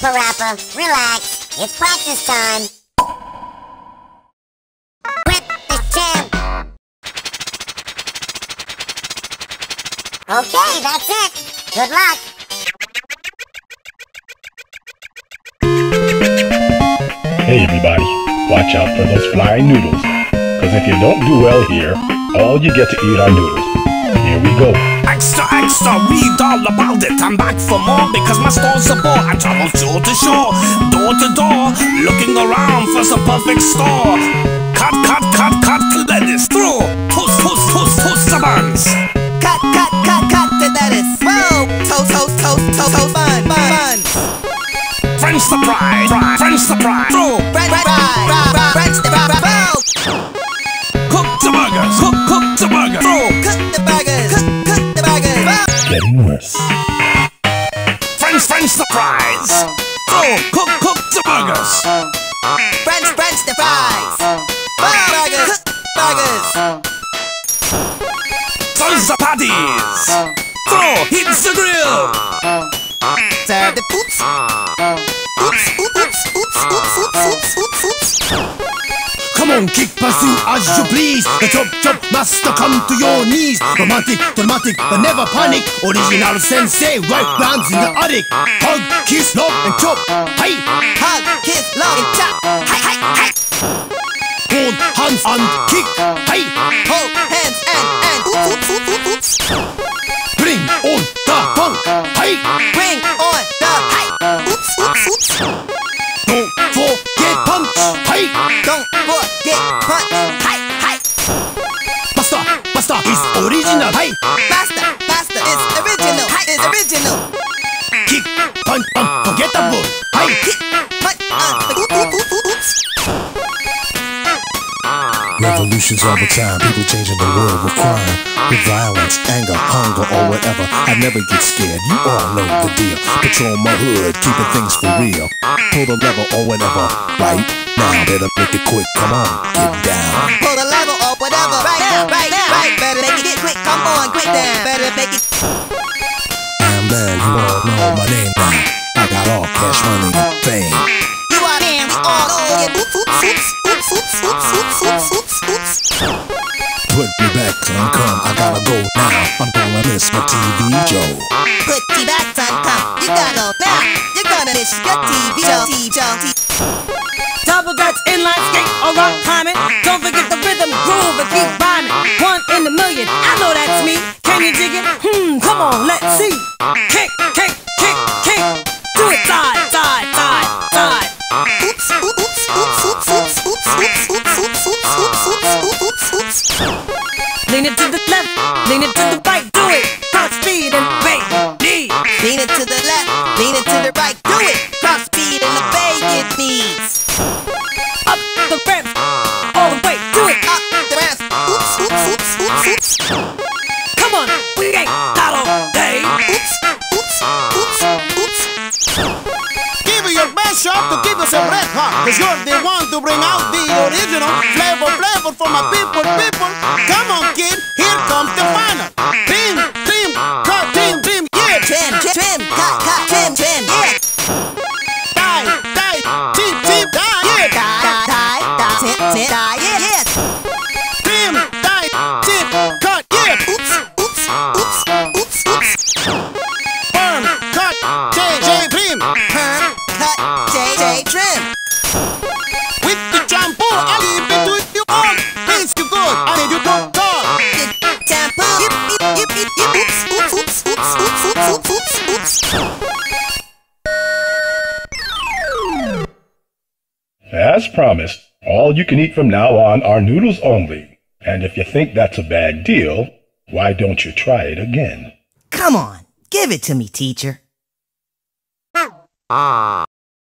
down, Parappa. Relax. It's practice time. Whip the champ. Okay, that's it. Good luck. Hey everybody, watch out for those flying noodles. Cause if you don't do well here, all you get to eat are noodles. Here we go. Extra, extra, read all about it. I'm back for more because my store's a bore. I travel shore to shore, door to door, looking around for some perfect store. Cut, cut, cut, cut, to lettuce through. Push, push, push, push the buns. Cut, cut, cut, cut the lettuce. Whoa! Toast, toast, toast, toast, toast, bun, bun, bun. French the fry, French the burgers. French, French the fries. Burgers, burgers. The patties. Through. Hit the grill. Serve the oops. Oops, oops, oops, oops, oops, oops, oops, oops. Come on, kick, pursue as you please. The chop chop master come to your knees. Romantic, dramatic, but never panic. Original sensei, right rounds in the attic. Hug, kiss, love, and chop. Hey, Love, and chop. Hi, hi, hi. hold hands and kick. Hey, Hold hands and, and oops, oops, oops, oops, oops. bring on the funk. Hey, Bring on the hype. Oops, oops, oops. don't forget punch. Hey, Don't forget punch. Hi, hi. Buster, Buster is original. Hey, Master, master is original. Hi, is original. kick, punch, unforgettable. Hey, Hit, Revolutions all the time, people changing the world with crime, with violence, anger, hunger, or whatever. I never get scared, you all know the deal. Patrol my hood, keeping things for real. Pull the lever or whatever, right now. Better make it quick, come on, get down. Pull the lever or whatever. Right now, right now, right. Better make it quick. Come on, quick down. Better make it. I'm there, you all know my name now. I got all cash money and fame. Put me back, son, come, I gotta go now. I'm gonna miss my TV show. Put you back, son, come. You gotta go now. You're gonna miss your TV show. Double dutch, inline skate, or rock climbing. Don't forget the rhythm, groove, and keep rhyming. One in a million, I know that's me. Can you dig it? Hmm, come on, let's see. Kick, kick, kick, kick. Do it side, Lean it to the left, lean it to the right. Do it. Cross speed and bang. Knee. Lean it to the left, lean it to the right. Do it. Cross speed and obey your knees. Up the ramp, all the way. Do it. Up the ramp. Oops, oops, oops, oops, oops. Come on, we ain't got all day. Oops, oops, oops, oops. Give it your best shot to keep us a red hot. Cause you're the one to bring out the original for my people, people. Come on, kid, As promised, all you can eat from now on are noodles only. And if you think that's a bad deal, why don't you try it again? Come on, give it to me, teacher. Ah.